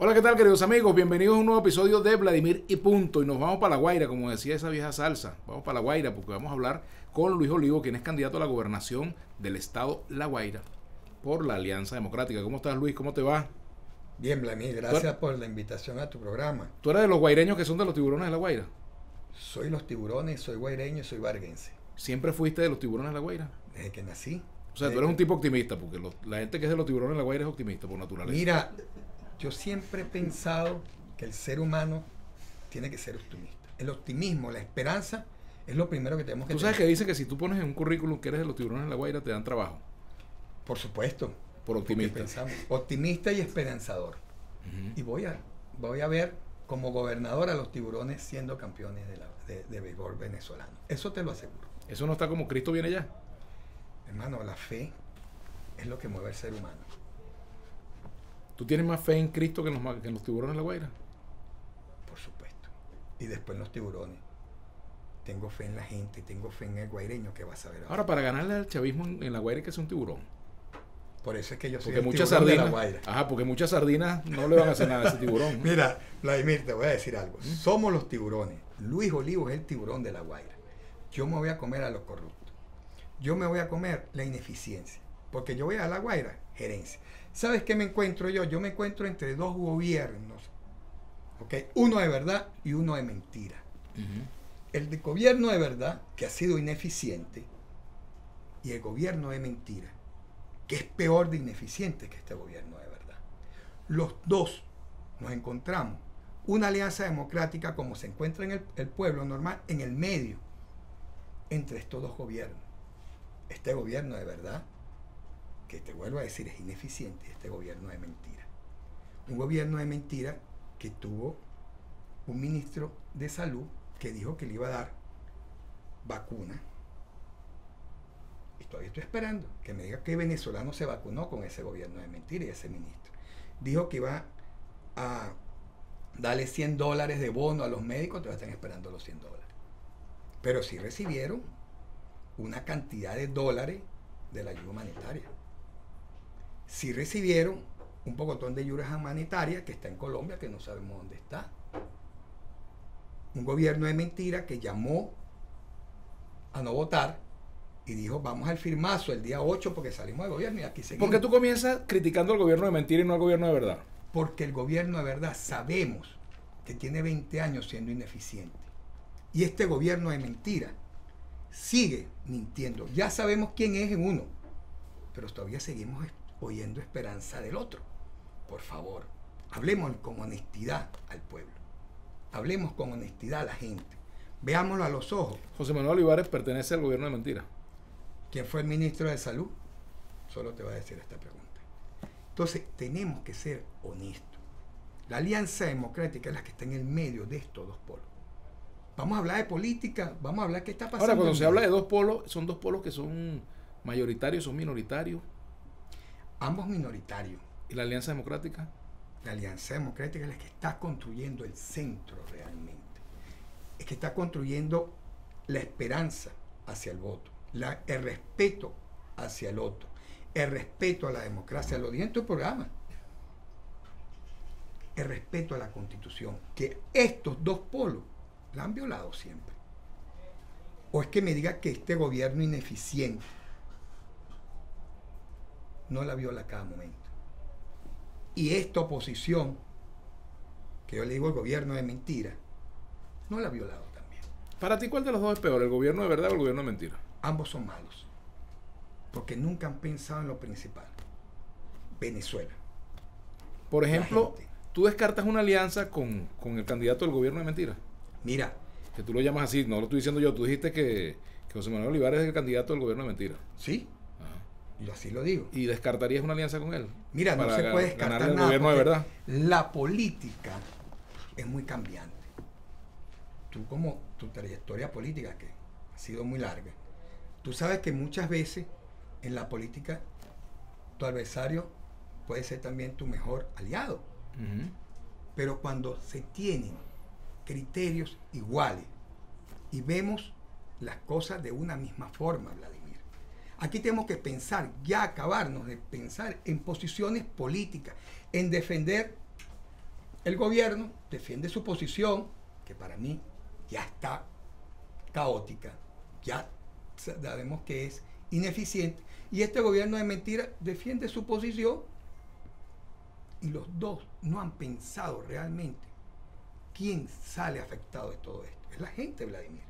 Hola, ¿qué tal, queridos amigos? Bienvenidos a un nuevo episodio de Vladimir y Punto. Y nos vamos para La Guaira, como decía esa vieja salsa. Vamos para La Guaira porque vamos a hablar con Luis Olivo, quien es candidato a la gobernación del estado La Guaira por la Alianza Democrática. ¿Cómo estás, Luis? ¿Cómo te va? Bien, Vladimir, gracias por la invitación a tu programa. ¿Tú eres de los guaireños que son de los tiburones de La Guaira? Soy los tiburones, soy guaireño y soy varguense. ¿Siempre fuiste de los tiburones de La Guaira? Desde que nací. O sea, tú eres un tipo optimista, porque los- la gente que es de los tiburones de La Guaira es optimista por naturaleza. Mira, yo siempre he pensado que el ser humano tiene que ser optimista. El optimismo, la esperanza, es lo primero que tenemos que Tú sabes que tener. dice que si tú pones en un currículum que eres de los tiburones de La Guaira, te dan trabajo. Por supuesto. Por optimista. pensamos, optimista y esperanzador. Ujú. Y voy a, voy a ver como gobernador a los tiburones siendo campeones de, la, de, de béisbol venezolano. Eso te lo aseguro. Eso no está como Cristo viene ya. Hermano, la fe es lo que mueve al ser humano. ¿Tú tienes más fe en Cristo que en los, que en los tiburones de La Guaira? Por supuesto. Y después en los tiburones. Tengo fe en la gente, tengo fe en el guaireño que va a saber ahora. Ahora, para ganarle al chavismo en, en La Guaira que ser un tiburón. Por eso es que yo soy Porque el muchas tiburón de la sardinas. Guaira. Ajá, porque muchas sardinas no le van a hacer nada a ese tiburón. Mira, Vladimir, te voy a decir algo. Somos los tiburones. Luis Olivo es el tiburón de la Guaira. Yo me voy a comer a los corruptos. Yo me voy a comer la ineficiencia. Porque yo voy a la Guaira, gerencia. ¿Sabes qué me encuentro yo? Yo me encuentro entre dos gobiernos. ¿ok? Uno de verdad y uno de mentira. El de gobierno de verdad, que ha sido ineficiente, y el gobierno de mentira, que es peor de ineficiente que este gobierno de verdad. Los dos nos encontramos, una alianza democrática como se encuentra en el, el pueblo normal, en el medio, entre estos dos gobiernos. Este gobierno de verdad, que te vuelvo a decir, es ineficiente, este gobierno de mentira. Un gobierno de mentira que tuvo un ministro de salud que dijo que le iba a dar vacuna. Y todavía estoy esperando que me diga qué venezolano se vacunó con ese gobierno de mentira y ese ministro. Dijo que iba a darle 100 dólares de bono a los médicos, todavía están esperando los 100 dólares. Pero sí recibieron una cantidad de dólares de la ayuda humanitaria. Sí recibieron un pocotón de ayuda humanitaria que está en Colombia, que no sabemos dónde está un gobierno de mentira que llamó a no votar y dijo vamos al firmazo el día 8 porque salimos del gobierno y aquí seguimos. ¿Por qué tú comienzas criticando al gobierno de mentira y no al gobierno de verdad? Porque el gobierno de verdad sabemos que tiene 20 años siendo ineficiente. Y este gobierno de mentira sigue mintiendo. Ya sabemos quién es en uno, pero todavía seguimos es- oyendo esperanza del otro. Por favor, hablemos con honestidad al pueblo. Hablemos con honestidad a la gente. Veámoslo a los ojos. José Manuel Olivares pertenece al gobierno de mentira. ¿Quién fue el ministro de Salud? Solo te voy a decir esta pregunta. Entonces, tenemos que ser honestos. La Alianza Democrática es la que está en el medio de estos dos polos. Vamos a hablar de política, vamos a hablar qué está pasando. Ahora, cuando se habla de dos polos, son dos polos que son mayoritarios, son minoritarios. Ambos minoritarios. ¿Y la Alianza Democrática? La Alianza Democrática es la que está construyendo el centro realmente. Es que está construyendo la esperanza hacia el voto, la- el respeto hacia el otro, el respeto a la democracia. Lo dije en tu programa. El respeto a la constitución. Que estos dos polos la han violado siempre. O es que me diga que este gobierno ineficiente no la viola a cada momento. Y esta oposición, que yo le digo el gobierno de mentira, no la ha violado también. Para ti, ¿cuál de los dos es peor, el gobierno de verdad o el gobierno de mentira? Ambos son malos. Porque nunca han pensado en lo principal. Venezuela. Por ejemplo, tú descartas una alianza con, con el candidato del gobierno de mentira. Mira, Que tú lo llamas así, no lo estoy diciendo yo. Tú dijiste que, que José Manuel Olivares es el candidato del gobierno de mentira. sí. Yo así lo digo. ¿Y descartarías una alianza con él? Mira, no se puede descartar nada. gobierno de verdad. La política es muy cambiante. Tú como tu trayectoria política, que ha sido muy larga, tú sabes que muchas veces en la política tu adversario puede ser también tu mejor aliado. Pero cuando se tienen criterios iguales y vemos las cosas de una misma forma, Vladimir. Aquí tenemos que pensar, ya acabarnos de pensar en posiciones políticas, en defender el gobierno defiende su posición, que para mí ya está caótica, ya sabemos que es ineficiente, y este gobierno de mentira defiende su posición y los dos no han pensado realmente quién sale afectado de todo esto. Es la gente, Vladimir.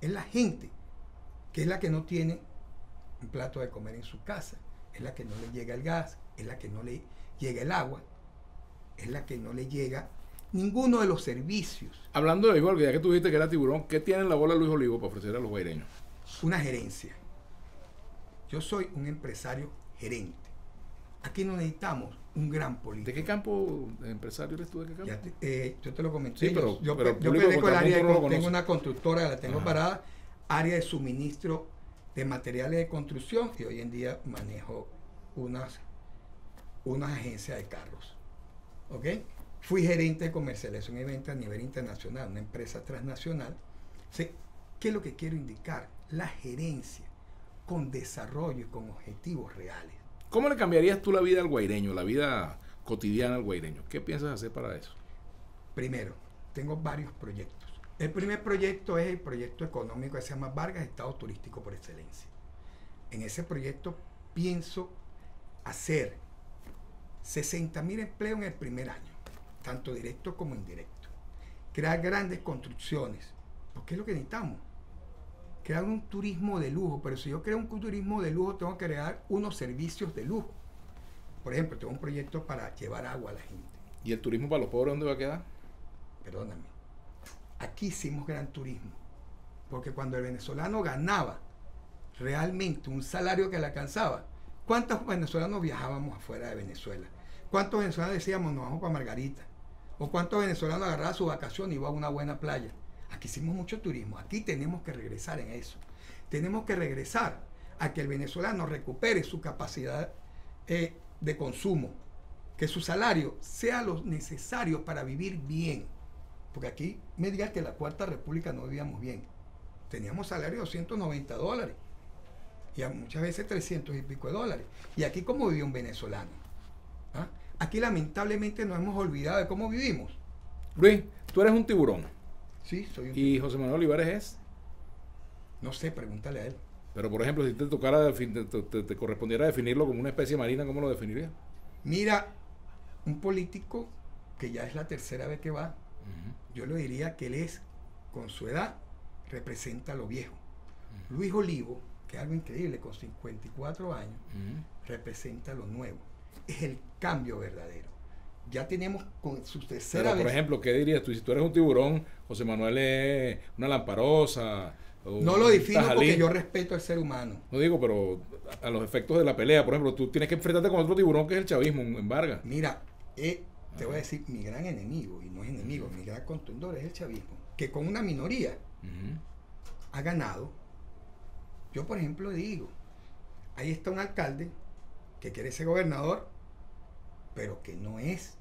Es la gente que es la que no tiene un plato de comer en su casa, es la que no le llega el gas, es la que no le llega el agua, es la que no le llega ninguno de los servicios. Hablando de igual, ya que tú dijiste que era tiburón, ¿qué tiene en la bola Luis Olivo para ofrecer a los guaireños? Una gerencia. Yo soy un empresario gerente. Aquí no necesitamos un gran político. ¿De qué campo de empresario eres tú? ¿De qué campo? Te- eh, yo te lo comenté. Sí, pero- yo, pero al área tengo una constructora, la tengo Ajá. parada, área de suministro de materiales de construcción y hoy en día manejo unas, unas agencias de carros. ¿Ok? Fui gerente de comercialización y venta a nivel internacional, una empresa transnacional. Sí, ¿Qué es lo que quiero indicar? La gerencia con desarrollo y con objetivos reales. ¿Cómo le cambiarías tú la vida al guaireño, la vida cotidiana al guaireño? ¿Qué piensas hacer para eso? Primero, tengo varios proyectos. El primer proyecto es el proyecto económico que se llama Vargas Estado Turístico por Excelencia. En ese proyecto pienso hacer 60 mil empleos en el primer año, tanto directo como indirecto. Crear grandes construcciones, porque es lo que necesitamos. Crear un turismo de lujo, pero si yo creo un turismo de lujo, tengo que crear unos servicios de lujo. Por ejemplo, tengo un proyecto para llevar agua a la gente ¿Y el turismo para los pobres dónde va a quedar? perdóname, aquí hicimos gran turismo, porque cuando el venezolano ganaba realmente un salario que le alcanzaba, ¿cuántos venezolanos viajábamos afuera de Venezuela? ¿Cuántos venezolanos decíamos nos vamos para Margarita? ¿O cuántos venezolanos agarraban su vacación y iban a una buena playa? Aquí hicimos mucho turismo, aquí tenemos que regresar en eso. Tenemos que regresar a que el venezolano recupere su capacidad eh, de consumo, que su salario sea lo necesario para vivir bien. Porque aquí me digas que en la Cuarta República no vivíamos bien. Teníamos salario de 290 dólares. Y a muchas veces 300 y pico de dólares. Y aquí cómo vivía un venezolano. ¿Ah? Aquí lamentablemente nos hemos olvidado de cómo vivimos. Luis, tú eres un tiburón Sí, soy un... y José Manuel Olivares es. No sé, pregúntale a él. Pero por ejemplo, si te tocara, defin- te, te- te correspondiera definirlo como una especie marina, ¿cómo lo definirías? Mira, un político que ya es la tercera vez que va, yo le diría que él es, con su edad, representa lo viejo. Luis Olivo, que es algo increíble, con 54 años, representa lo nuevo. Es el cambio verdadero. Ya tenemos con su tercera Pero, por ejemplo, ¿qué dirías tú? Si tú eres un tiburón, José Manuel es una lamparosa. o no lo defino porque yo respeto al ser humano. No digo, pero a los efectos de la pelea, por ejemplo, tú tienes que enfrentarte con otro tiburón que es el chavismo en en Vargas. Mira, eh, te voy a decir, mi gran enemigo, y no es enemigo, mi gran contendor es el chavismo, que con una minoría ha ganado. Yo, por ejemplo, digo, ahí está un alcalde que quiere ser gobernador, pero que no es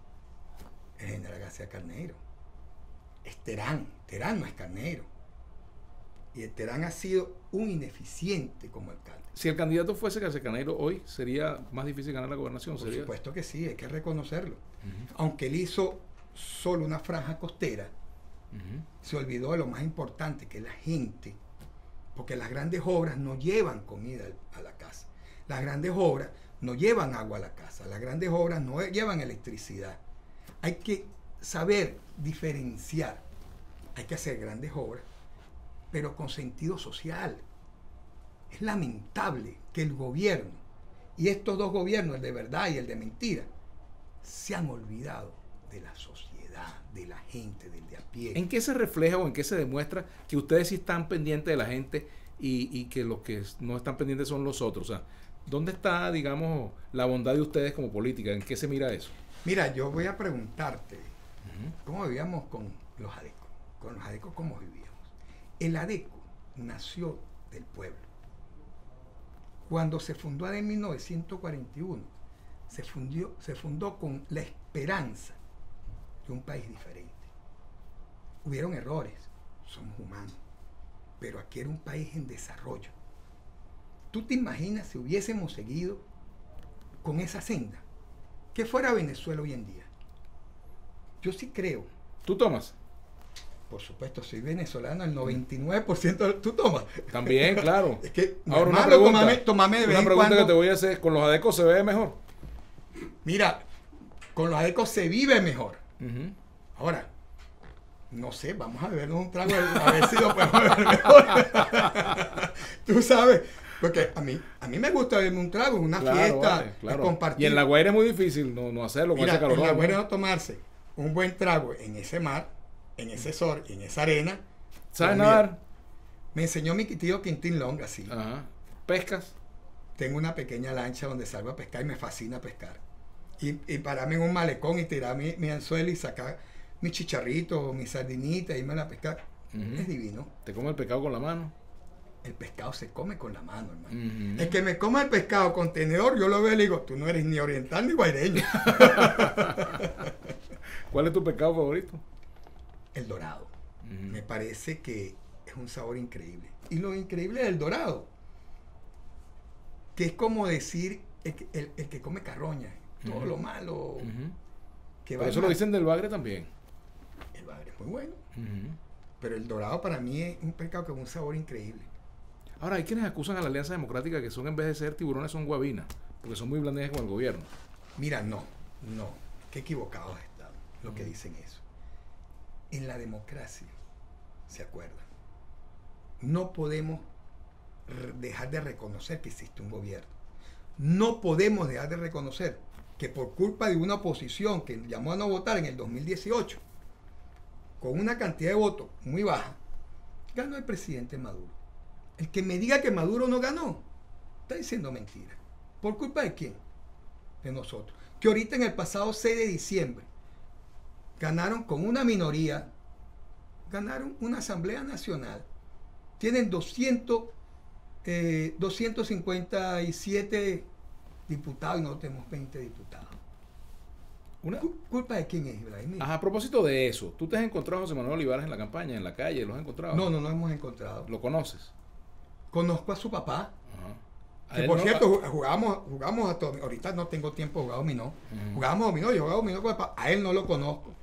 el general García Carneiro. Es Terán. Terán no es Carneiro. Y el Terán ha sido un ineficiente como alcalde. Si el candidato fuese García Caneiro hoy, sería más difícil ganar la gobernación. Por sería... supuesto que sí, hay que reconocerlo. Aunque él hizo solo una franja costera, se olvidó de lo más importante, que es la gente. Porque las grandes obras no llevan comida a la casa. Las grandes obras no llevan agua a la casa. Las grandes obras no llevan electricidad. Hay que saber diferenciar. Hay que hacer grandes obras, pero con sentido social. Es lamentable que el gobierno y estos dos gobiernos, el de verdad y el de mentira, se han olvidado de la sociedad, de la gente, del de a pie. ¿En qué se refleja o en qué se demuestra que ustedes sí están pendientes de la gente y, y que los que no están pendientes son los otros? O sea, ¿dónde está, digamos, la bondad de ustedes como política? ¿En qué se mira eso? Mira, yo voy a preguntarte, ¿cómo vivíamos con los adecos? Con los adecos, ¿cómo vivíamos? El adeco nació del pueblo. Cuando se fundó en 1941, se, fundió, se fundó con la esperanza de un país diferente. Hubieron errores, somos humanos, pero aquí era un país en desarrollo. ¿Tú te imaginas si hubiésemos seguido con esa senda? ¿Qué fuera Venezuela hoy en día? Yo sí creo. ¿Tú tomas? Por supuesto, soy venezolano, el 99% tú tomas. También, claro. es que, Ahora una pregunta, tómame, tómame de vez una en pregunta cuando. que te voy a hacer, ¿con los adecos se ve mejor? Mira, con los adecos se vive mejor. Ahora, no sé, vamos a bebernos un trago a ver si lo podemos beber mejor. Tú sabes, porque a mí, a mí me gusta beberme un trago, una Claro, fiesta, vale, claro. es compartir. Y en la Guaira es muy difícil no, no hacerlo con Mira, ese calor. en la buena no tomarse un buen trago en ese mar, en ese sol, en esa arena. ¿Sabes nadar? Me enseñó mi tío Quintín Long así. Ajá. ¿Pescas? Tengo una pequeña lancha donde salgo a pescar y me fascina pescar. Y, y pararme en un malecón y tirar mi, mi anzuelo y sacar mis chicharritos, mis sardinitas y irme a pescar. Es divino. ¿Te come el pescado con la mano? El pescado se come con la mano, hermano. El que me coma el pescado con tenedor, yo lo veo y le digo, tú no eres ni oriental ni guaireño. ¿Cuál es tu pescado favorito? El dorado. Me parece que es un sabor increíble. Y lo increíble del dorado, que es como decir el, que- el- el que come carroña, todo lo malo que eso lo dicen del bagre también. El bagre es muy bueno, pero el dorado para mí es un pescado con un sabor increíble. Ahora, hay quienes acusan a la Alianza Democrática que son, en vez de ser tiburones, son guabinas, porque son muy blandejas con el gobierno. Mira, no, no, qué equivocados están lo que Ujú. dicen eso. En la democracia, ¿se acuerdan? No podemos dejar de reconocer que existe un gobierno. No podemos dejar de reconocer que por culpa de una oposición que llamó a no votar en el 2018, con una cantidad de votos muy baja, ganó el presidente Maduro. El que me diga que Maduro no ganó, está diciendo mentira. ¿Por culpa de quién? de nosotros. Que ahorita en el pasado 6 de diciembre ganaron con una minoría, ganaron una Asamblea Nacional. Tienen 200, eh, 257 diputados y nosotros tenemos 20 diputados. Una- Cu- ¿Culpa de quién es, Ibrahim? Ajá, a propósito de eso, ¿tú te has encontrado a José Manuel Olivares en la campaña, en la calle? ¿Los has encontrado? No, no nos hemos encontrado. ¿Lo conoces? Conozco a su papá. Ajá. Que por no- cierto, ju- jugamos, jugamos a todo. Ahorita no tengo tiempo de jugar dominó. Ujú. Jugamos dominó, yo jugaba dominó con el papá. A él no lo conozco.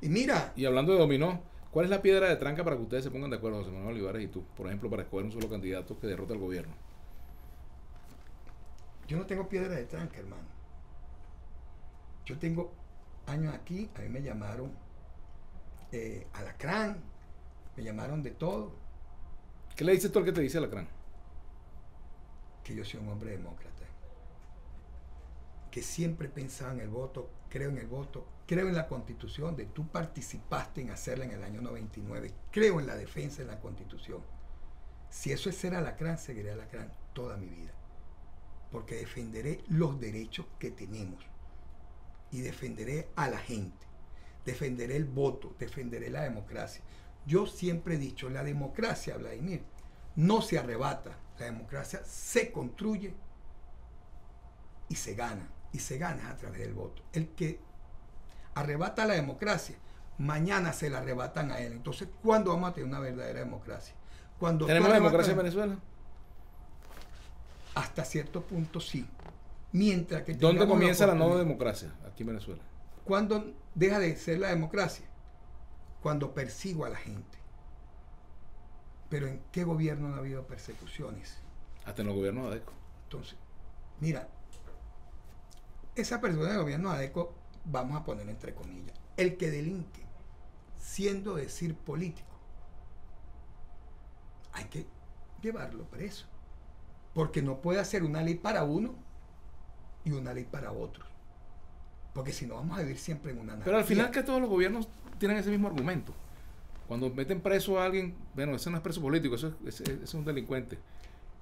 Y mira, Y hablando de dominó, ¿cuál es la piedra de tranca para que ustedes se pongan de acuerdo, José Manuel Olivares y tú? Por ejemplo, para escoger un solo candidato que derrote al gobierno. Yo no tengo piedra de tranca, hermano. Yo tengo años aquí, a mí me llamaron eh, alacrán, me llamaron de todo, ¿Qué le dices tú al que te dice Alacrán? Que yo soy un hombre demócrata, que siempre pensaba en el voto, creo en el voto, creo en la constitución, de tú participaste en hacerla en el año 99, creo en la defensa de la constitución. Si eso es ser alacrán, seguiré alacrán toda mi vida, porque defenderé los derechos que tenemos y defenderé a la gente, defenderé el voto, defenderé la democracia. Yo siempre he dicho, la democracia, Vladimir, no se arrebata, la democracia se construye y se gana, y se gana a través del voto. El que arrebata la democracia, mañana se la arrebatan a él. Entonces, ¿cuándo vamos a tener una verdadera democracia? Cuando ¿Tenemos democracia en Venezuela? Hasta cierto punto sí. Mientras que ¿Dónde comienza la no democracia aquí en Venezuela? ¿Cuándo deja de ser la democracia? Cuando persigo a la gente. Pero ¿en qué gobierno no ha habido persecuciones? Hasta en los gobiernos de ADECO. Entonces, mira, esa persona del gobierno ADECO, vamos a poner entre comillas, el que delinque, siendo decir político, hay que llevarlo preso. Porque no puede hacer una ley para uno y una ley para otros. Porque si no, vamos a vivir siempre en una Pero al anarquía. final que todos los gobiernos tienen ese mismo argumento. Cuando meten preso a alguien, bueno, ese no es preso político, eso es, ese- ese es un delincuente.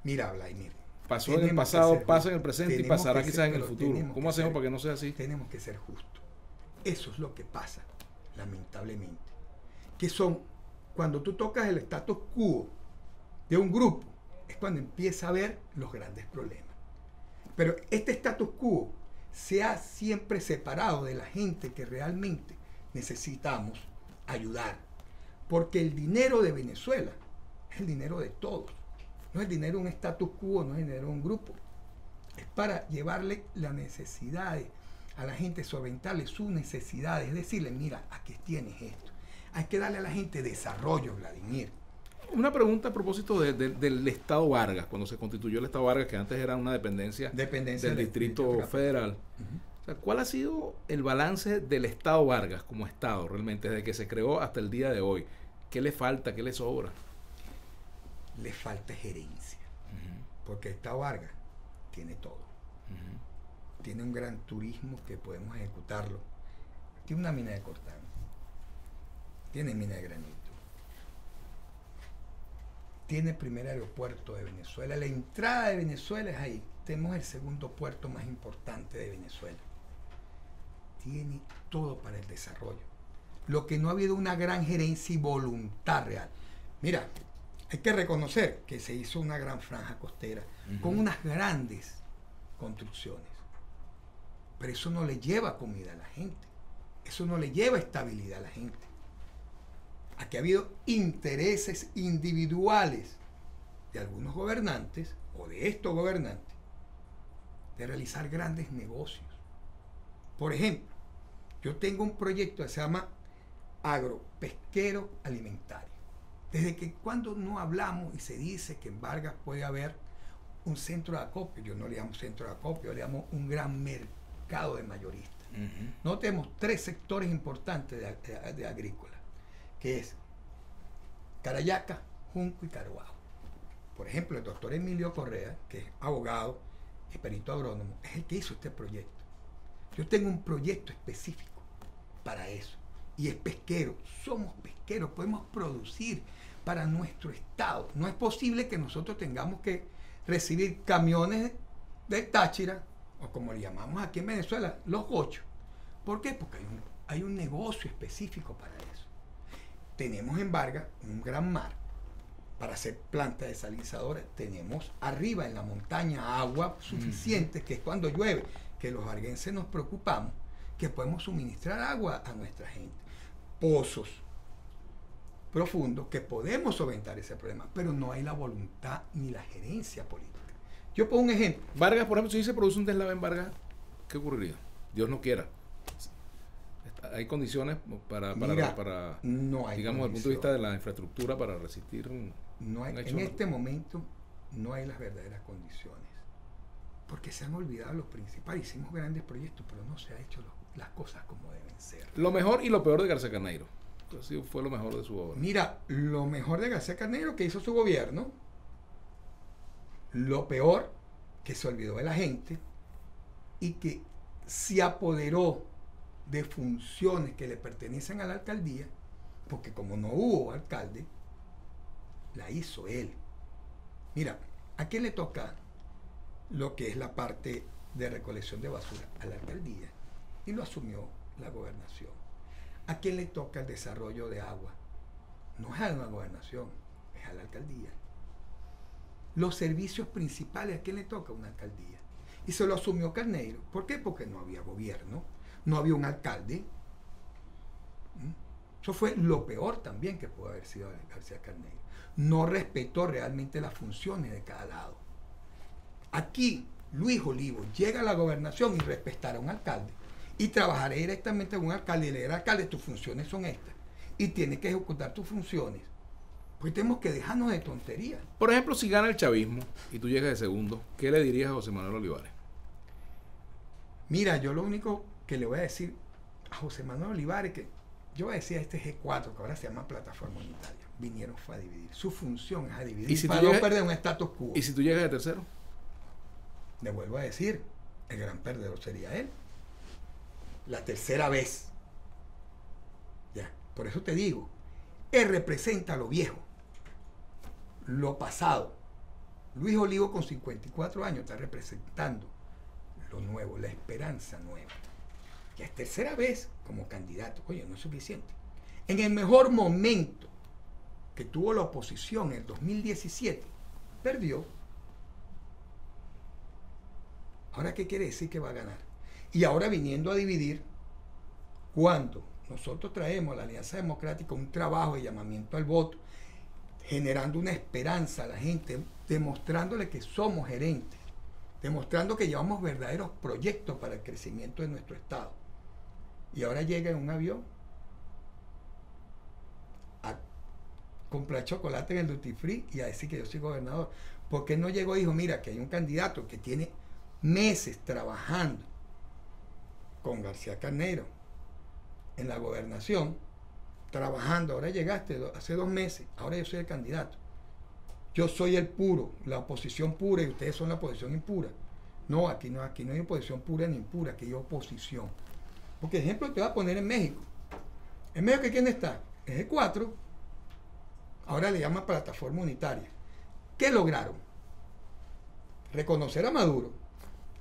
Mira, Vladimir, Pasó en el pasado, pasa en el presente y pasará quizás en el futuro. ¿Cómo hacemos ser- para que no sea así? tenemos que ser justos. Eso es lo que pasa, lamentablemente. Que son, cuando tú tocas el status quo de un grupo, es cuando empieza a ver los grandes problemas. Pero este status quo se ha siempre separado de la gente que realmente necesitamos ayudar. Porque el dinero de Venezuela es el dinero de todos. No es el dinero de un status quo, no es el dinero de un grupo. Es para llevarle las necesidades a la gente solventarle sus necesidades, es decirle, mira, aquí tienes esto. Hay que darle a la gente desarrollo, Vladimir. Una pregunta a propósito de- de- del Estado Vargas, cuando se constituyó el Estado Vargas, que antes era una dependencia, Dependencia del del Distrito Distrito Federal. Sea, ¿Cuál ha sido el balance del Estado Vargas como Estado realmente, desde que se creó hasta el día de hoy? ¿Qué le falta? ¿Qué le sobra? Le falta gerencia, porque esta Vargas tiene todo. Tiene un gran turismo que podemos ejecutarlo. Tiene una mina de cortán. Tiene mina de granito. Tiene el primer aeropuerto de Venezuela. La entrada de Venezuela es ahí. Tenemos el segundo puerto más importante de Venezuela. Tiene todo para el desarrollo. Lo que no ha habido una gran gerencia y voluntad real. Mira, hay que reconocer que se hizo una gran franja costera con unas grandes construcciones. Pero eso no le lleva comida a la gente. Eso no le lleva estabilidad a la gente. Aquí ha habido intereses individuales de algunos gobernantes o de estos gobernantes de realizar grandes negocios. Por ejemplo, yo tengo un proyecto que se llama agropesquero alimentario. Desde que cuando no hablamos y se dice que en Vargas puede haber un centro de acopio, yo no le llamo centro de acopio, le llamo un gran mercado de mayoristas. No tenemos tres sectores importantes de, de- de agrícola, que es Carayaca, Junco y Caruajo. Por ejemplo, el doctor Emilio Correa, que es abogado y perito agrónomo, es el que hizo este proyecto. Yo tengo un proyecto específico para eso. Y es pesquero. Somos pesqueros, podemos producir para nuestro estado. No es posible que nosotros tengamos que recibir camiones de Táchira, o como le llamamos aquí en Venezuela, los gochos. ¿Por qué? Porque hay un, hay un negocio específico para eso. Tenemos en Vargas un gran mar para hacer plantas desalinizadoras. Tenemos arriba en la montaña agua suficiente, que es cuando llueve, que los varguenses nos preocupamos, que podemos suministrar agua a nuestra gente. Pozos profundos que podemos solventar ese problema, pero no hay la voluntad ni la gerencia política. Yo pongo un ejemplo. Vargas, por ejemplo, si se produce un deslave en Vargas, ¿qué ocurriría? Dios no quiera. Hay condiciones para, para, Mira, para, no hay digamos, desde el punto de vista de la infraestructura para resistir un... No hay- un hecho, en ¿no? este momento no hay las verdaderas condiciones. Porque se han olvidado los principales. Hicimos grandes proyectos, pero no se ha hecho lo- las cosas como deben ser. Lo mejor y lo peor de García Carneiro. Eso fue lo mejor de su obra. Mira, lo mejor de García Carnero que hizo su gobierno, lo peor que se olvidó de la gente y que se apoderó de funciones que le pertenecen a la alcaldía, porque como no hubo alcalde, la hizo él. Mira, ¿a quién le toca lo que es la parte de recolección de basura? A la alcaldía. Y lo asumió la gobernación. ¿A quién le toca el desarrollo de agua? No es a la gobernación, es a la alcaldía. Los servicios principales, ¿a quién le toca? Una alcaldía. Y se lo asumió Carneiro. ¿Por qué? Porque no había gobierno, no había un alcalde. ¿Mm? Eso fue lo peor también que pudo haber sido García Carneiro. No respetó realmente las funciones de cada lado. Aquí, Luis Olivo llega a la gobernación y respetará a un alcalde. Y trabajará directamente con un alcalde y le dirá, alcalde, tus funciones son estas. Y tiene que ejecutar tus funciones. Pues tenemos que dejarnos de tonterías. Por ejemplo, si gana el chavismo y tú llegas de segundo, ¿qué le dirías a José Manuel Olivares? Mira, yo lo único que le voy a decir a José Manuel Olivares, que yo voy a decir a este G4, que ahora se llama Plataforma Unitaria, vinieron fue a dividir. Su función es a dividir ¿Y si tú para no llegas- perder un status quo. ¿Y si tú llegas de tercero? Le vuelvo a decir, el gran perdedor sería él. La tercera vez. Ya, por eso te digo, él representa lo viejo, lo pasado. Luis Olivo con 54 años está representando lo nuevo, la esperanza nueva. Ya es tercera vez como candidato. Oye, no es suficiente. En el mejor momento que tuvo la oposición en el 2017, perdió. Ahora, ¿qué quiere decir que va a ganar? Y ahora viniendo a dividir, cuando nosotros traemos a la Alianza Democrática un trabajo de llamamiento al voto, generando una esperanza a la gente, demostrándole que somos gerentes, demostrando que llevamos verdaderos proyectos para el crecimiento de nuestro Estado. Y ahora llega en un avión a comprar chocolate en el duty free y a decir que yo soy gobernador. porque no llegó y dijo, mira, que hay un candidato que tiene meses trabajando con García Carnero en la gobernación, trabajando, ahora llegaste hace dos meses, ahora yo soy el candidato. Yo soy el puro, la oposición pura y ustedes son la oposición impura. No, aquí no, aquí no hay oposición pura ni impura, aquí hay oposición. Porque ejemplo te voy a poner en México. En México, ¿quién está? Es el 4. Ahora le llama plataforma unitaria. ¿Qué lograron? Reconocer a Maduro.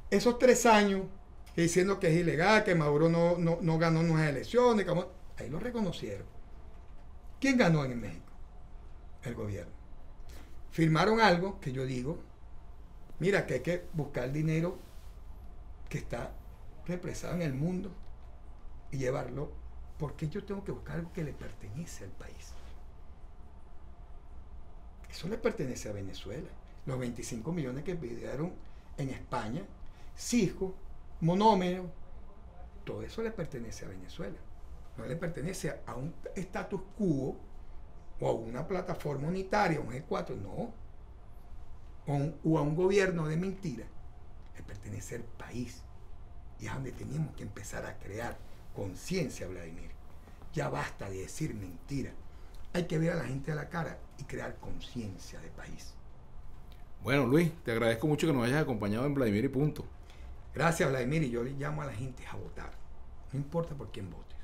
Esos tres años diciendo que es ilegal, que Maduro no, no, ganó unas elecciones, ahí lo reconocieron. ¿Quién ganó en México? El gobierno. Firmaron algo que yo digo, mira que hay que buscar dinero que está represado en el mundo y llevarlo, porque yo tengo que buscar algo que le pertenece al país. Eso le pertenece a Venezuela. Los 25 millones que pidieron en España, Cisco, Monómero, todo eso le pertenece a Venezuela. No le pertenece a un status quo o a una plataforma unitaria, un G4, no. O, a un gobierno de mentira. Le pertenece al país. Y es donde tenemos que empezar a crear conciencia, Vladimir. Ya basta de decir mentira. Hay que ver a la gente a la cara y crear conciencia de país. Bueno, Luis, te agradezco mucho que nos hayas acompañado en Vladimir y punto. Gracias, Vladimir, y yo le llamo a la gente a votar. No importa por quién votes.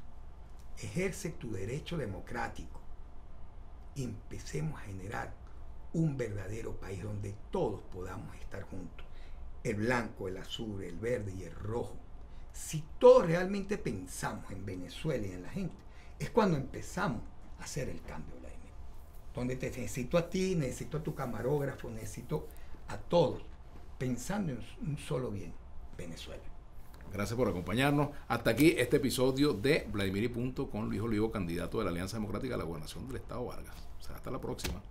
Ejerce tu derecho democrático. Empecemos a generar un verdadero país donde todos podamos estar juntos. El blanco, el azul, el verde y el rojo. Si todos realmente pensamos en Venezuela y en la gente, es cuando empezamos a hacer el cambio, Vladimir. Donde te necesito a ti, necesito a tu camarógrafo, necesito a todos, pensando en un solo bien Venezuela. Gracias por acompañarnos. Hasta aquí este episodio de Vladimir y Punto con Luis Olivo, candidato de la Alianza Democrática a la Gobernación del Estado Vargas. O sea, hasta la próxima.